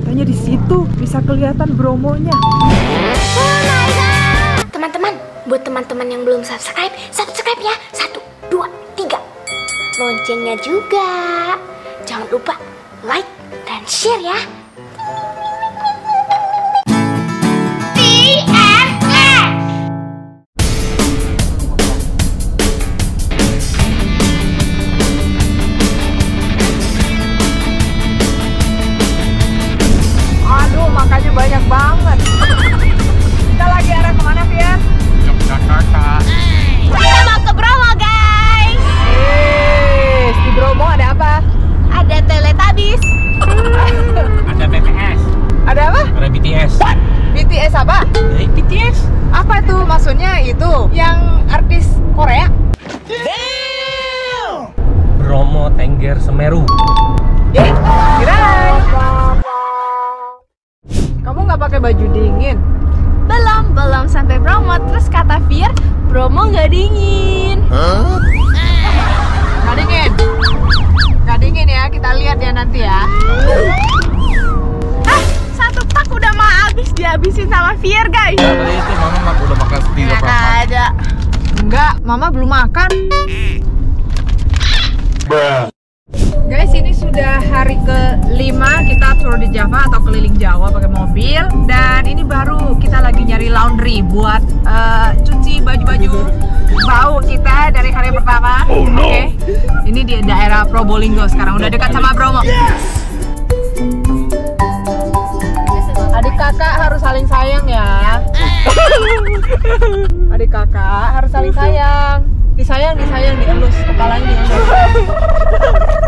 katanya di situ bisa kelihatan Bromonya. Teman-teman, buat teman-teman yang belum subscribe, subscribe ya. Satu, dua, tiga. Loncengnya juga. Jangan lupa like dan share ya. Pakai baju dingin? Belum, belum sampai Bromo. Terus kata Fir, Bromo nggak dingin. Nggak dingin? Nggak dingin ya, kita lihat ya nanti ya. Hah, satu pak udah mau habis dihabisin sama Fir, guys. Tadi itu mama mak udah makan tiga Nggak ada. Enggak, Mama belum makan. Guys, ini sudah hari ke-5 kita tour di Java atau keliling Jawa pakai mobil dan ini baru kita lagi nyari laundry buat eh, cuci baju-baju bau kita dari hari pertama. Oke. Ini di daerah Probolinggo sekarang udah dekat sama Bromo. Adik kakak harus saling sayang ya. Adik kakak harus saling sayang. Disayang, disayang, dielus, kepalanya dielus.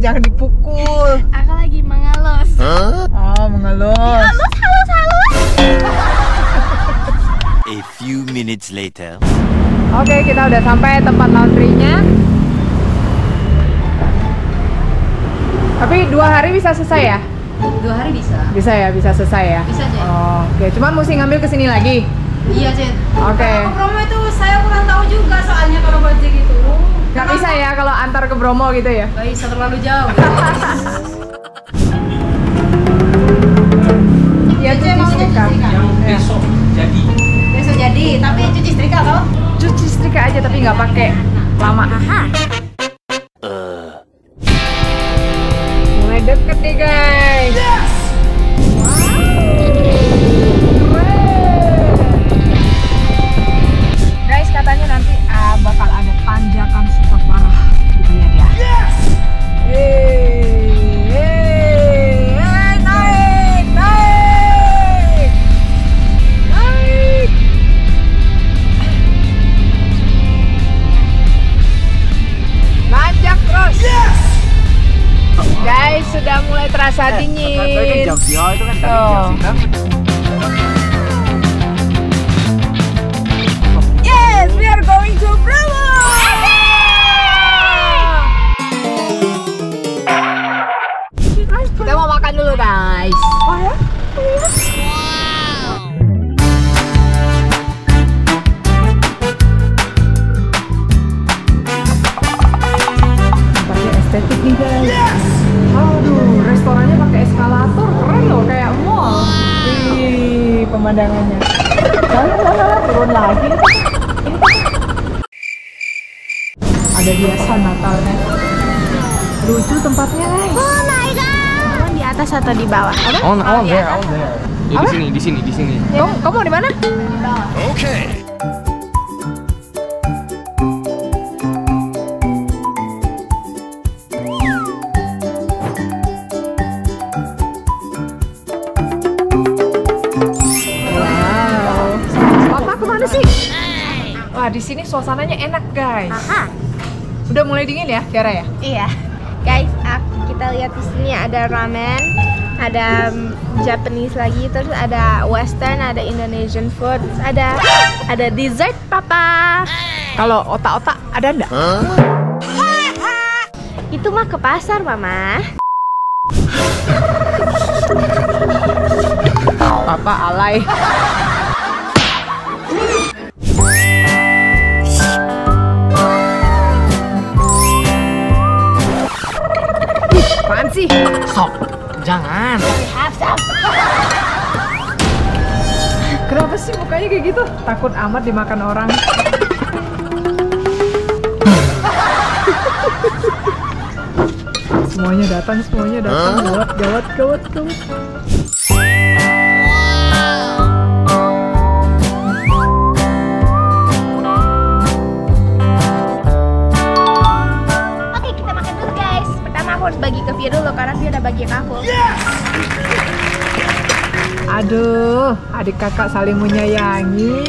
Jangan dipukul. Aku lagi mengelus. Oh, mengelus. Halus, halus, halus. A few minutes later. Oke, kita udah sampai tempat laundrynya. Tapi dua hari bisa selesai ya? Dua hari bisa. Bisa ya, bisa selesai ya? Bisa, Jen. Oh, Oke, cuman mesti ngambil ke sini lagi. Iya, Jen. Oke. Kalau ke Bromo itu saya kurang tahu juga soalnya kalau gojek itu. Gak bisa ya kalau antar ke Bromo gitu ya? Gak bisa terlalu jauh. Jen, cuci setrika. Yang besok jadi. Besok jadi, tapi cuci setrika toh? Cuci setrika aja tapi nggak pakai lama. Uh. Mulai deket nih guys. Guys sudah mulai terasa dingin. Jogja itu kan tadi Oh. Yes, we are going to Bromo. Ada hiasan Natalnya. Lucu tempatnya, guys. Oh my god. Di atas atau di bawah? Apa? On on there, on there. Ya, di sini, di sini, di sini. Kamu, kamu di mana? Okay. Wow. Papa ke mana sih? Wah, di sini suasananya enak, guys. Aha. Udah mulai dingin ya, Tiara ya? Iya. Guys, ak- kita lihat di sini ada ramen, ada mm, Japanese lagi, terus ada Western, ada Indonesian food, terus ada ada dessert, Papa. Kalau otak-otak ada enggak? Itu mah ke pasar, Mama. Papa alay. Sok, jangan. Kenapa sih mukanya kayak gitu? Takut amat dimakan orang. semuanya datang, semuanya datang. Gawat, gawat, gawat, gawat. Adik kakak saling menyayangi.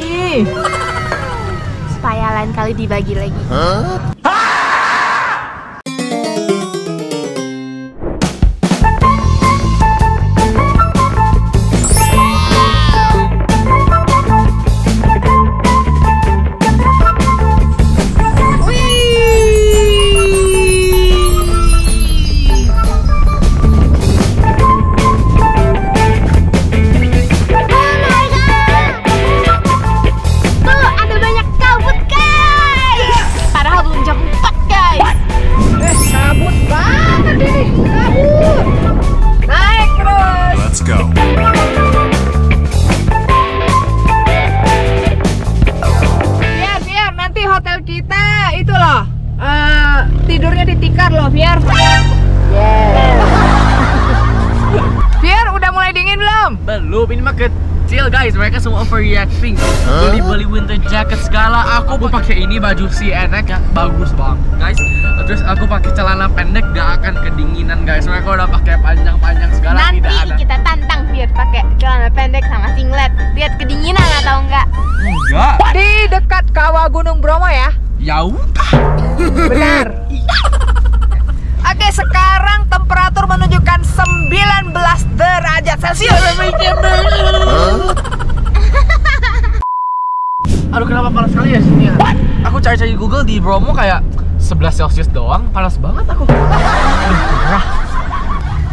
Supaya lain kali dibagi lagi. Tuh, Mah kecil guys. Mereka semua overreacting. Beli-beli winter jacket segala. Aku mau pakai ini baju si enak ya, bagus banget guys. Terus aku pakai celana pendek gak akan kedinginan guys. Mereka udah pakai panjang-panjang segala Nanti tidak ada. kita tantang Fir pakai celana pendek sama singlet. Lihat kedinginan atau enggak? Enggak. Di dekat kawah Gunung Bromo ya. Ya udah. Benar. Oke, sekarang temperatur menunjukkan 19 derajat Celcius. Aduh kenapa panas sekali ya sini ya? Aku cari-cari Google di Bromo kayak 11 Celcius doang, panas banget aku. Gerah.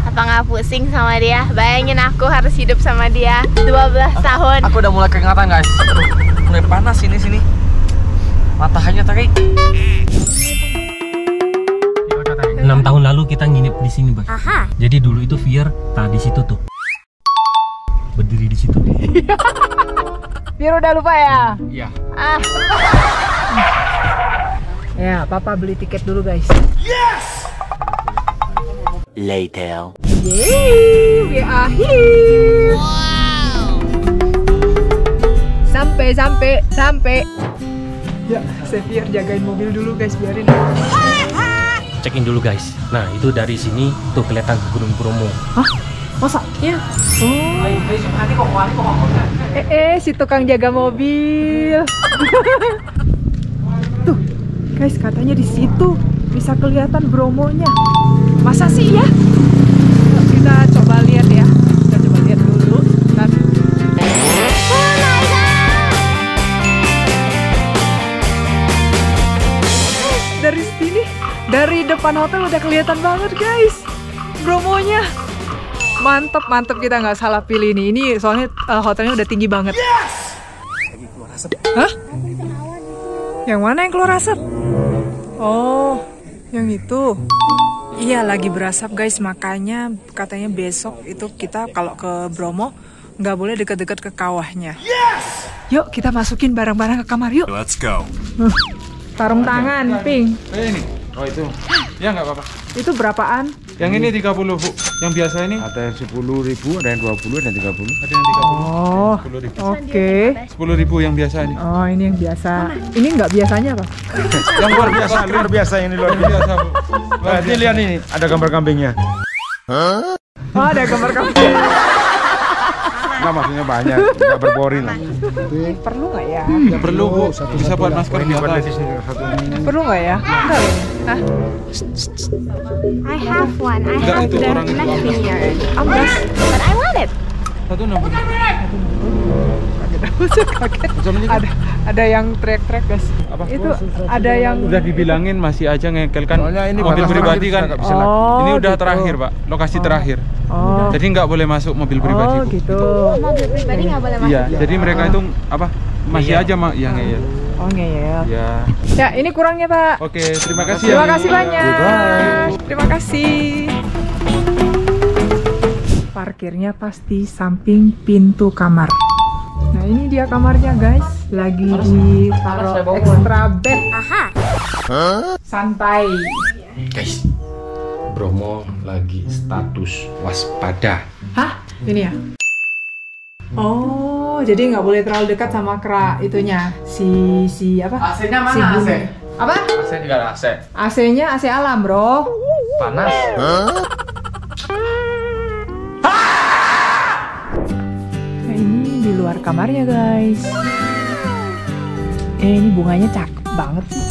Apa nggak pusing sama dia? Bayangin aku harus hidup sama dia 12 tahun. Aku udah mulai keringatan guys. Aduh, mulai panas sini sini. Mataharinya tarik. 6 tahun lalu kita nginep di sini, Bang. Aha. Jadi dulu itu Fier nah di situ tuh. Berdiri di situ. Biar udah lupa ya. Iya. Ah. Ya, papa beli tiket dulu guys. Later. Yeay, we are here. Sampai, sampai, sampai. Ya, Xavier jagain mobil dulu guys, biarin. Check in dulu guys. Nah, itu dari sini tuh kelihatan Gunung Bromo. Hah? Masa? Iya. Oh. Eh, eh, si tukang jaga mobil. Tuh, guys, katanya di situ bisa kelihatan Bromonya. Masa sih ya? Dari depan hotel udah kelihatan banget guys. Bromonya. Mantep, mantep kita nggak salah pilih ini. Ini soalnya eh, hotelnya udah tinggi banget. Hah? Yang mana yang keluar asap? Oh, yang itu. Iya lagi berasap guys, makanya katanya besok itu kita kalau ke Bromo nggak boleh deket-deket ke kawahnya. Yuk kita masukin barang-barang ke kamar yuk. Let's go. Sarung tangan, pink. Eh ini. Oh itu. Ya nggak apa-apa. Itu berapaan? Yang ini 30 bu. Yang biasa ini Ada yang 10 ribu, ada yang 20, ada yang 30. ada yang 30. Oh, 10 ribu. oke. 10 ribu yang biasa ini. Oh, ini yang biasa. Ini nggak biasanya apa? Yang luar biasa, luar biasa ini luar biasa bu. Nah, ini lihat ini, ada gambar kambingnya. Oh, ada gambar kamu. Nah, maksudnya banyak, nggak berpori lah. Perlu nggak ya? Nggak perlu bu. Bisa buat masker di atas. Perlu nggak ya? Enggak ya? Hah? I have one. I Enggak, have the neck finger. Ambas. But I want it. Satu enam puluh. Kaget. Ada ada yang trek-trek guys. Apa? Itu ada yang Udah dibilangin masih aja ngekel kan Soalnya ini mobil pribadi kan. nggak bisa lagi. Oh, Ini udah gitu. terakhir pak, lokasi terakhir. Oh. Jadi nggak boleh masuk mobil pribadi Oh, bu. gitu. Mobil pribadi nggak boleh masuk. Iya, jadi mereka itu apa? Masih aja mak yang ngeyel. Oh, ngeyel. Ya. Ya, ini kurangnya, Pak. Oke, terima kasih ya. Terima kasih banyak. Terima kasih. parkirnya pas di samping pintu kamar. Nah ini dia kamarnya guys, lagi di taruh extra bed. Aha. Santai. Guys, Bromo lagi status waspada. Hah? Ini ya? Oh, jadi nggak boleh terlalu dekat sama kera itunya si si apa? AC-nya mana Si AC? Apa? AC juga ada AC. AC-nya AC alam bro. Panas. Nah, ini di luar kamarnya guys. Eh, ini bunganya cakep banget sih.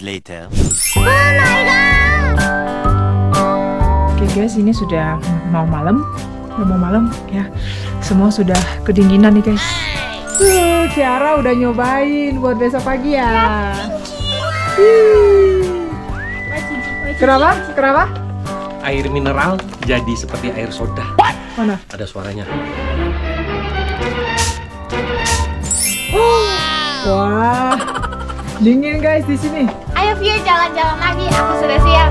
Minutes later. Oke guys, ini sudah mau malam. Udah mau malam ya. Semua sudah kedinginan nih guys. Uh, Kiara udah nyobain buat besok pagi ya. Ih. Kenapa? Kenapa? Air mineral jadi seperti air soda. Mana? Ada suaranya. Wah, dingin guys di sini. Ayo View jalan-jalan lagi, aku sudah siap.